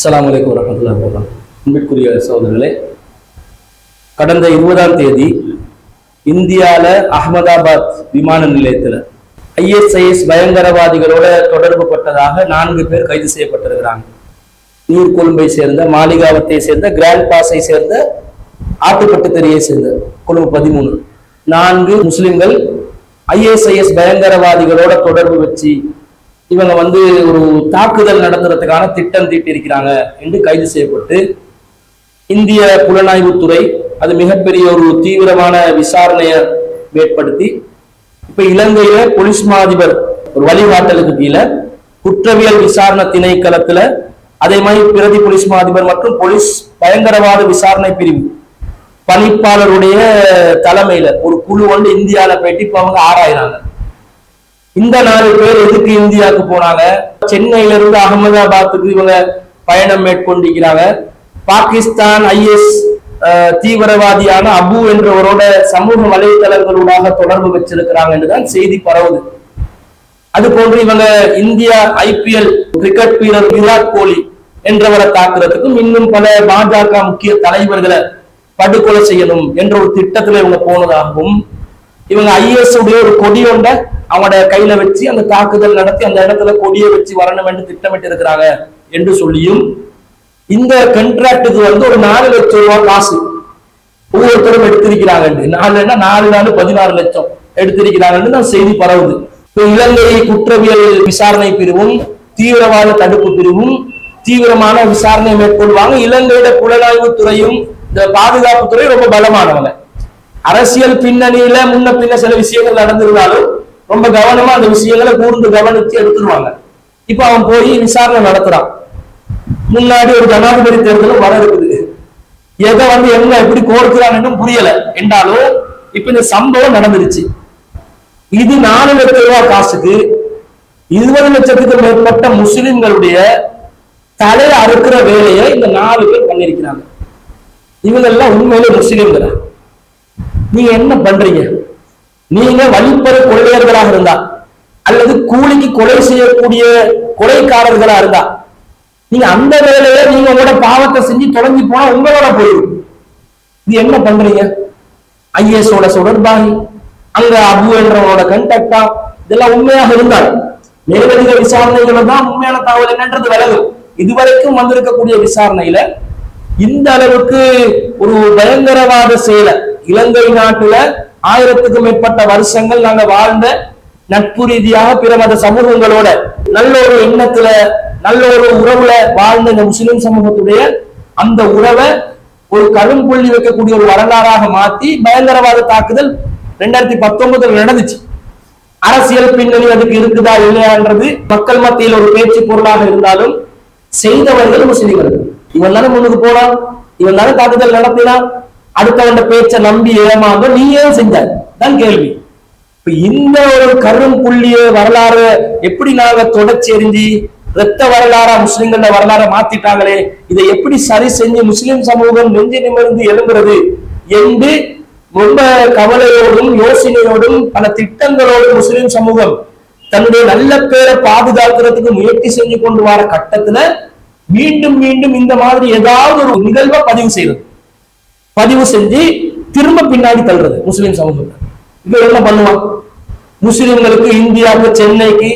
அஸ்லாம் வலைக்கம் வரமத்துல்லா வபரகாத்துஹு. அன்பிற்குரிய சகோதரர்களே கடந்த இருபதாம் தேதி இந்தியாவில் அகமதாபாத் விமான நிலையத்தில் ஐஎஸ்ஐஎஸ் பயங்கரவாதிகளோட தொடர்பு பட்டதாக நான்கு பேர் கைது செய்யப்பட்டிருக்கிறாங்க. நீர்கொழும்பை சேர்ந்த மாளிகாவத்தை சேர்ந்த கிராண்ட் பாஸை சேர்ந்த ஆட்டுப்பட்டுத்தறியை சேர்ந்த கொழும்பு பதிமூணு. நான்கு முஸ்லிம்கள் ஐஎஸ்ஐஎஸ் பயங்கரவாதிகளோட தொடர்பு வச்சு இவங்க வந்து ஒரு தாக்குதல் நடத்துறதுக்கான திட்டம் தீட்டியிருக்கிறாங்க என்று கைது செய்யப்பட்டு இந்திய புலனாய்வுத்துறை அது மிகப்பெரிய ஒரு தீவிரமான விசாரணையை ஏற்படுத்தி இப்ப இலங்கையில போலீஸ் மா அதிபர் ஒரு வழிகாட்டலுக்கு கீழே குற்றவியல் விசாரணை திணைக்களத்துல அதே மாதிரி பிரதி போலீஸ் மாதிபர் மற்றும் போலீஸ் பயங்கரவாத விசாரணை பிரிவு பணிப்பாளருடைய தலைமையில ஒரு குழு வந்து இந்தியால போயிட்டு இப்ப அவங்க ஆராயிறாங்க. இந்த நாலு பேர் எதுக்கு இந்தியாவுக்கு போனாங்க? சென்னையில இருந்து அகமதாபாத்துக்கு இவங்க பயணம் மேற்கொண்டிருக்கிறாங்க. பாகிஸ்தான் ஐஎஸ் தீவிரவாதியான அபு என்றவரோட சமூக வலைதளங்களூடாக தொடர்பு வச்சிருக்கிறாங்க என்றுதான் செய்தி பரவுது. அது போன்று இவங்க இந்தியா ஐபிஎல் கிரிக்கெட் வீரர் விராட் கோலி என்றவரை தாக்குறதுக்கும் இன்னும் பல பாஜக முக்கிய தலைவர்களை படுகொலை செய்யணும் என்ற ஒரு திட்டத்துல இவங்க போனதாகவும் இவங்க ஐஎஸ் உடைய ஒரு கொடி அவனோட கையில வச்சு அந்த தாக்குதல் நடத்தி அந்த இடத்துல கொடியை வச்சு வரணும் என்று திட்டமிட்டு இருக்கிறாங்க என்று சொல்லியும் இந்த கண்ட்ராக்டுக்கு வந்து ஒரு நாலு லட்சம் ரூபாய் காசு ஒவ்வொருத்தரும் எடுத்திருக்கிறாங்க நாலுன்னா நாலு நாலு பதினாறு லட்சம் எடுத்திருக்கிறாங்கன்னு தான் செய்தி பரவுது. இப்போ இலங்கை குற்றவியல் விசாரணை பிரிவும் தீவிரவாத தடுப்பு பிரிவும் தீவிரமான விசாரணை மேற்கொள்வாங்க. இலங்கையோட புலனாய்வு துறையும் இந்த பாதுகாப்பு துறை ரொம்ப பலமானவங்க. அரசியல் பின்னணியில முன்ன பின்ன சில விஷயங்கள் நடந்திருந்தாலும் ரொம்ப கவனமா அந்த விஷயங்களை கூர்ந்து கவனித்து எடுத்துருவாங்க. இப்ப அவன் போய் விசாரணை நடத்துறான். முன்னாடி ஒரு ஜனாதிபதி தேர்தலும் வர இருக்குது. எதை வந்து என்ன எப்படி கோர்க்கிறான்னு புரியல. என்றாலும் இப்ப இந்த சம்பவம் நடந்துருச்சு. இது நாலு லட்சம் ரூபாய் காசுக்கு இருபது லட்சத்துக்கு மேற்பட்ட முஸ்லிம்களுடைய தலையை அறுக்கிற வேலையை இந்த நாலு பேர் பண்ணிருக்கிறாங்க இவங்க எல்லாம் உண்மையிலே முஸ்லிம்கள்? நீங்க என்ன பண்றீங்க? நீங்க வழிப்பற கொள்ளையர்களாக இருந்தா அல்லது கூலிக்கு கொலை செய்யக்கூடிய கொலைக்காரர்களா இருந்தா நீங்க அந்த வேலையில நீங்க உங்களோட பாவத்தை செஞ்சு தொடங்கி போனா உங்களோட போயிடும். இது என்ன பண்றீங்க? ஐஎஸ் சுடர்பாகி அங்க அபு என்றவனோட கண்டக்டா இதெல்லாம் உண்மையாக இருந்தால் மேலதிக விசாரணைகளை தான் உண்மையான தகவல் என்னன்றது விலகும் இதுவரைக்கும் வந்திருக்கக்கூடிய விசாரணையில இந்த அளவுக்கு ஒரு பயங்கரவாத செயலை இலங்கை நாட்டுல ஆயிரத்துக்கும் மேற்பட்ட வருஷங்கள் நாங்க வாழ்ந்த நட்பு ரீதியாக பிற மத சமூகங்களோட நல்ல ஒரு எண்ணத்துல நல்ல ஒரு உறவுல வாழ்ந்த இந்த முஸ்லிம் சமூகத்துடைய அந்த உறவை ஒரு கடும் புள்ளி வைக்கக்கூடிய ஒரு வரலாறாக மாத்தி பயங்கரவாத தாக்குதல் ரெண்டாயிரத்தி பத்தொன்பதுல நடந்துச்சு. அரசியல் பின்னணி அதுக்கு இருக்குதா இல்லையான்றது மக்கள் மத்தியில் ஒரு பேச்சு பொருளாக இருந்தாலும் செய்தவர்கள் முஸ்லிம்கள். இவன் தானே முன்னுக்கு போனான். இவன் தானே தாக்குதல் நடத்தினான். அடுத்தவன் பேச்சை நம்பி ஏமாந்த நீ ஏன் செஞ்சாய் தான் கேள்வி. இப்ப இந்த ஒரு கரும் புள்ளிய வரலாறு எப்படி நாங்க தொடர்ச்சி ரத்த வரலாறா முஸ்லிம்கள வரலாற மாத்திட்டாங்களே இதை எப்படி சரி செஞ்சு முஸ்லிம் சமூகம் நெஞ்சு நிமிர்ந்து எழும்புறது என்று ரொம்ப கவலையோடும் யோசனையோடும் பல திட்டங்களோடும் முஸ்லிம் சமூகம் தன்னுடைய நல்ல பேரை பாதுகாக்கிறதுக்கு முயற்சி செஞ்சு கொண்டு வர கட்டத்துல மீண்டும் மீண்டும் இந்த மாதிரி ஏதாவது ஒரு நிகழ்வை பதிவு செய்யறது பதிவு செஞ்சு திரும்ப பின்னாடி தள்ளுறது முஸ்லீம் சமூகம் இப்ப என்ன பண்ணுவான் முஸ்லிம்களுக்கு இந்தியாவுக்கு சென்னைக்கு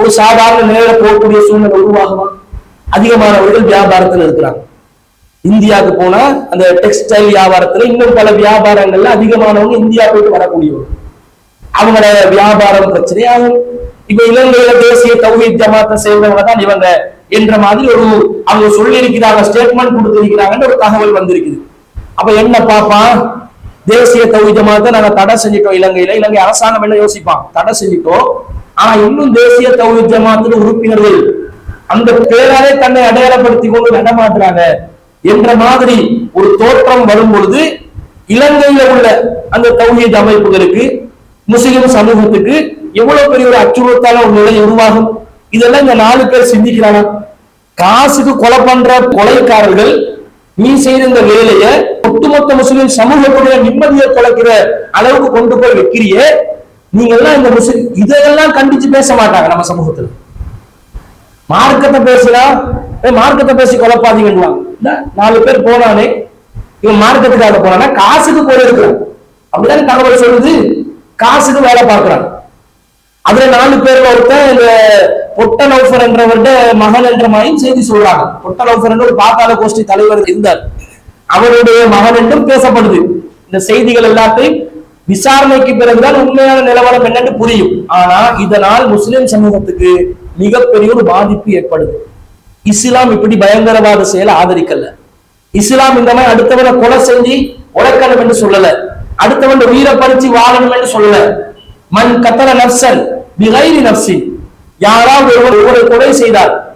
ஒரு சாதாரண நேர போகக்கூடிய சூழ்நிலை உருவாகுமா? அதிகமானவர்கள் வியாபாரத்தில் இருக்கிறாங்க. இந்தியாவுக்கு போனா அந்த டெக்ஸ்டைல் வியாபாரத்துல இன்னும் பல வியாபாரங்கள்ல அதிகமானவங்க இந்தியா போயிட்டு வரக்கூடியவங்க. அவங்களோட வியாபாரம் பிரச்சனையாகும் இப்ப இலங்கையில தேசிய தௌஹீத் ஜமாத்தை சேர்ந்தவங்க தான் இவங்க என்ற மாதிரி ஒரு அவங்க சொல்லியிருக்கிறாங்க ஸ்டேட்மெண்ட் கொடுத்திருக்கிறாங்கன்னு ஒரு தகவல் வந்திருக்குது. அப்ப என்ன பார்ப்பான் தேசிய தௌஹீத் ஜமாத்தை நாங்க தடை செஞ்சிட்டோம் இலங்கையில. இலங்கை அரசாங்கம் எல்லாம் யோசிப்பான் தடை செஞ்சிட்டோம். ஆனா இன்னும் தேசிய தௌஹீத் ஜமாத்துல உறுப்பினர்கள் அந்த பேராலே தன்னை அடையாளப்படுத்தி கொண்டு நடமாட்டுறாங்க என்ற மாதிரி ஒரு தோற்றம் வரும் பொழுது இலங்கையில உள்ள அந்த தௌஹீத் அமைப்புகளுக்கு முஸ்லிம் சமூகத்துக்கு எவ்வளவு பெரிய ஒரு அச்சுறுத்தால ஒரு நிலை உருவாகும்? இதெல்லாம் இந்த நாலு பேர் சிந்திக்கிறாங்க காசுக்கு கொலை பண்ற கொலைக்காரர்கள் நீ செய்த இந்த வேலையை ஒட்டுமொத்த முஸ்லிம் சமூகத்துடைய நிம்மதியை தொலைக்கிற அளவுக்கு கொண்டு போய் வைக்கிறியே நீங்க எல்லாம் இந்த முஸ்லிம் இதெல்லாம் கண்டிச்சு பேச மாட்டாங்க நம்ம சமூகத்துல. மார்க்கத்தை பேசினா மார்க்கத்தை பேசி குழப்பாதீங்கன்னுவாங்க. நாலு பேர் போனானே இவன் மார்க்கத்துக்காக போனானா காசுக்கு போயிருக்கிறான் அப்படிதான் தகவல் சொல்லுது? காசுக்கு வேலை பார்க்கிறான். அதுல நாலு பேர்ல ஒருத்தன் இந்த பொட்ட நௌஃபர் என்றவர்கிட்ட மகன் என்ற மாதிரி செய்தி சொல்றாங்க. பொட்ட நௌஃபர் என்ற ஒரு பாத்தாள கோஷ்டி தலைவர் இருந்தார். அவருடைய மகன் என்றும் பேசப்படுது. இந்த செய்திகள் எல்லாத்தையும் விசாரணைக்கு பிறகுதான் உண்மையான நிலவரம் என்னன்னு புரியும். ஆனா இதனால் முஸ்லிம் சமூகத்துக்கு மிகப்பெரிய ஒரு பாதிப்பு ஏற்படுது. இஸ்லாம் இப்படி பயங்கரவாத செயலை ஆதரிக்கல. இஸ்லாம் இந்த மாதிரி அடுத்தவனை கொலை செஞ்சு உழைக்கணும் என்று சொல்லல. அடுத்தவன் உயிரை பறிச்சு வாழணும் என்று சொல்லல. மண் கத்தல நப்சன் பிகைரி யாராவது ஒருவர் ஒருவரை கொலை செய்தார்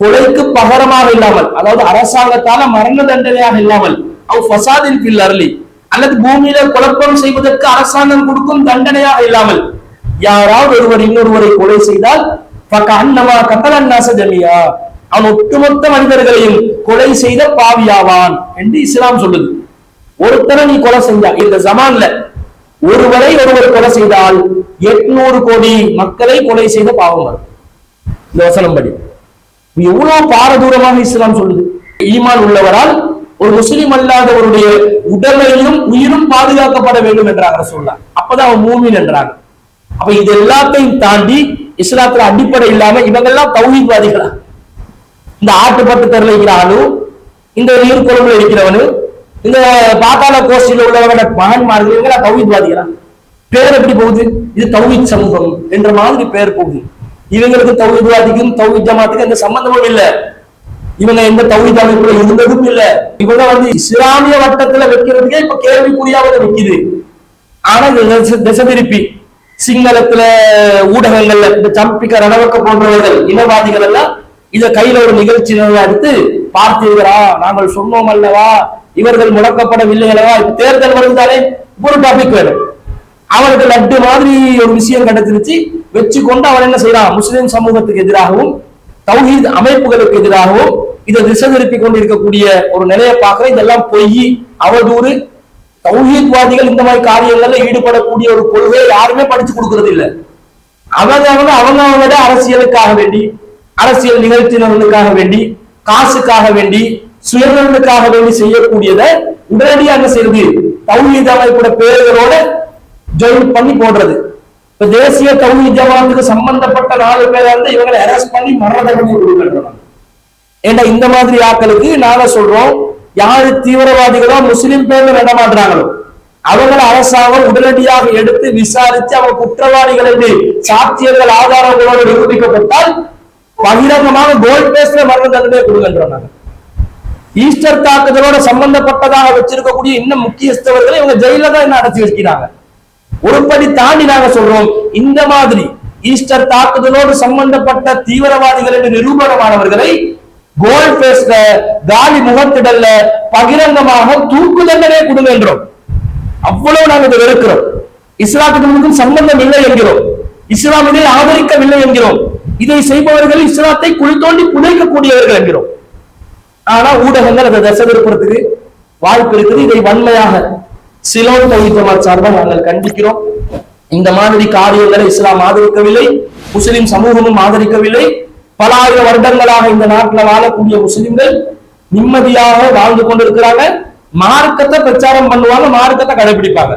கொலைக்கு பகரமாக இல்லாமல் அதாவது அரசாங்கத்தால மரண தண்டனையாக இல்லாமல் அவ் ஃபசாதின் பில் அருளி அல்லது பூமியில குழப்பம் செய்வதற்கு அரசாங்கம் கொடுக்கும் தண்டனையாக இல்லாமல் யாராவது ஒருவர் இன்னொருவரை கொலை செய்தால் பக்க அன்னமா கத்தலன் அவன் ஒட்டுமொத்த மனிதர்களையும் கொலை செய்த பாவியாவான் என்று இஸ்லாம் சொல்லுது. ஒருத்தரை நீ கொலை செஞ்சா இந்த ஜமான்ல ஒருவரை ஒருவர் கொலை செய்தால் எட்நூறு கோடி மக்களை கொலை செய்த பாவம் வரும். இந்த வசனம் படி. எவ்வளவு பாரதூரமாக இஸ்லாம் சொல்லுது? ஈமான் உள்ளவரால் ஒரு முஸ்லீம் அல்லாதவருடைய உடலையும் உயிரும் பாதுகாக்கப்பட வேண்டும் என்றாங்க சொல்லலாம் அப்பதான் அவன் மூமின் என்றாங்க. அப்ப இது எல்லாத்தையும் தாண்டி இஸ்லாத்துல அடிப்படை இல்லாம இவங்கெல்லாம் தௌஹீத்வாதிகளா? இந்த ஆட்டுப்பட்டு தெருல இருக்கிற ஆளு இந்த நீர்க்குழம்புல இருக்கிறவனு இந்த பாத்தாள கோஷ்டியில் மகன் மகன்மார்கள் இவங்க தௌஹீத்வாதிகளா? பேர் எப்படி போகுது? இது தௌஹீத் சமூகம் என்ற மாதிரி பேர் போகுது. இவங்களுக்கு தௌஹீத்வாதிக்கும் தௌஹீத் ஜமாத்துக்கும் எந்த சம்பந்தமும் இல்ல. இவங்க எந்த தௌஹீத் அமைப்புல இருந்ததும் இல்லை. இவங்க வந்து இஸ்லாமிய வட்டத்துல வைக்கிறதுக்கே இப்ப கேள்விக்குறியாவது வைக்குது ஆனா திசை- திருப்பி சிங்களத்துல ஊடகங்கள்ல இந்த சம்பிக்க ரணவக்க போன்றவர்கள் இனவாதிகள் எல்லாம் இத கையில ஒரு நிகழ்ச்சி எடுத்து பார்த்தீர்களா நாங்கள் சொன்னோம் அல்லவா? இவர்கள் முடக்கப்படவில்லை அல்லவா தேர்தல் வருந்தாலே ஒரு டாபிக் வேணும். அவனுக்கு லட்டு மாதிரி ஒரு விஷயம் கிடைச்சிருச்சு வச்சு கொண்டு அவன் என்ன செய்யறான் முஸ்லிம் சமூகத்துக்கு எதிராகவும் தௌஹீத் அமைப்புகளுக்கு எதிராகவும் இதை திசை திருப்பி கொண்டு இருக்கக்கூடிய ஒரு நிலையை பார்க்கிற இதெல்லாம் பொய். அவதூறு தௌஹீத்வாதிகள் இந்த மாதிரி காரியங்கள்ல ஈடுபடக்கூடிய ஒரு கொள்கையை யாருமே படிச்சு கொடுக்கறது இல்ல. அவங்க அவங்க அவங்க அவங்களோட அரசியலுக்காக வேண்டி அரசியல் நிகழ்ச்சியினர்களுக்காக வேண்டி காசுக்காக வேண்டி சுயநலனுக்காக வேண்டி செய்யக்கூடியதை உடனடியாக என்ன செய்யறது தௌஹீத் அமைப்போட பேர்களோட ஜாயின் பண்ணி போடுறது. இப்ப தேசிய தௌஹீத் ஜமாத்துக்கு சம்பந்தப்பட்ட நாலு பேரை வந்து இவங்களை அரெஸ்ட் பண்ணி மரண தண்டனை கொடுக்கின்றனர் ஏன்னா இந்த மாதிரி ஆக்களுக்கு நாங்க சொல்றோம் யாரு தீவிரவாதிகளோ முஸ்லிம் பேர்ல நட மாட்டாங்களோ அவங்களை அரசாங்கம் உடனடியாக எடுத்து விசாரித்து அவங்க குற்றவாளிகள் என்று சாத்தியங்கள் ஆதாரங்களோடு நிரூபிக்கப்பட்டால் பகிரங்கமாக கோல்ட் பேஸ்ல மரண தண்டனை கொடுக்கின்றனர் ஈஸ்டர் தாக்குதலோட சம்பந்தப்பட்டதாக வச்சிருக்கக்கூடிய இன்னும் முக்கியஸ்தவர்களை இவங்க ஜெயில தான் என்ன அடைச்சி வைக்கிறாங்க ஒருபடி தாண்டி நாங்க சொல்றோம். இந்த மாதிரி ஈஸ்டர் தாக்குதலோடு சம்பந்தப்பட்ட தீவிரவாதிகள் என்று நிரூபணமானவர்களை கோல் பேஸ்ல காலி முகத்திடல்ல பகிரங்கமாக தூக்கு தண்டனை கொடுங்க என்றோம். அவ்வளவு நாங்கள் இதை வெறுக்கிறோம். இஸ்லாத்துக்கும் சம்பந்தம் இல்லை என்கிறோம். இஸ்லாம் இதை ஆதரிக்கவில்லை என்கிறோம். இதை செய்பவர்கள் இஸ்லாத்தை குழி தோண்டி புதைக்கக்கூடியவர்கள் என்கிறோம். ஆனா ஊடகங்கள் அதை தசை திருப்புறதுக்கு வாய்ப்பு இருக்குது. இதை வன்மையாக சிலோன் தௌஹீத் சார்பாக நாங்கள் கண்டிக்கிறோம். இந்த மாதிரி காரியங்களை இஸ்லாம் ஆதரிக்கவில்லை முஸ்லிம் சமூகமும் ஆதரிக்கவில்லை. பல ஆயிரம் வருடங்களாக இந்த நாட்டில் வாழக்கூடிய முஸ்லிம்கள் நிம்மதியாக வாழ்ந்து கொண்டிருக்கிறாங்க. மார்க்கத்தை பிரச்சாரம் பண்ணுவாங்க மார்க்கத்தை கடைபிடிப்பாங்க.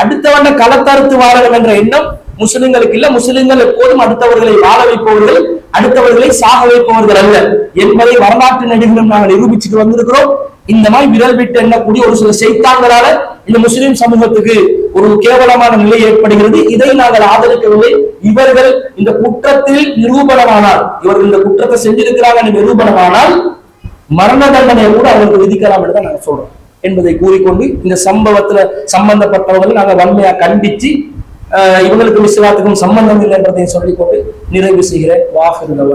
அடுத்தவன களத்தறுத்து வாழணும் என்ற எண்ணம் முஸ்லிம்களுக்கு இல்ல. முஸ்லிம்கள் எப்போதும் அடுத்தவர்களை வாழ வைப்பவர்கள் அடுத்தவர்களை சாக வைப்பவர்கள் அல்ல. என்பதை வரலாற்று நடிகர்களும் நாங்கள் நிரூபிச்சுட்டு வந்திருக்கிறோம். இந்த மாதிரி விரல் விட்டு எண்ணக்கூடிய ஒரு சில செய்தாங்களால இந்த முஸ்லிம் சமூகத்துக்கு ஒரு கேவலமான நிலை ஏற்படுகிறது. இதை நாங்கள் ஆதரிக்கவில்லை. இவர்கள் இந்த குற்றத்தில் நிரூபணமானால் இவர்கள் இந்த குற்றத்தை செஞ்சிருக்கிறாங்க என்று நிரூபணமானால் மரண தண்டனையை கூட அவர்களுக்கு விதிக்கலாம் என்று தான் நாங்கள் சொல்றோம். என்பதை கூறிக்கொண்டு இந்த சம்பவத்துல சம்பந்தப்பட்டவர்கள் நாங்க வன்மையா கண்டிச்சு இவங்களுக்கு விசுவாத்துக்கும் சம்பந்தம் இல்லை என்பதை சொல்லிக்கொண்டு நிறைவு செய்கிறேன். வாகனங்கள்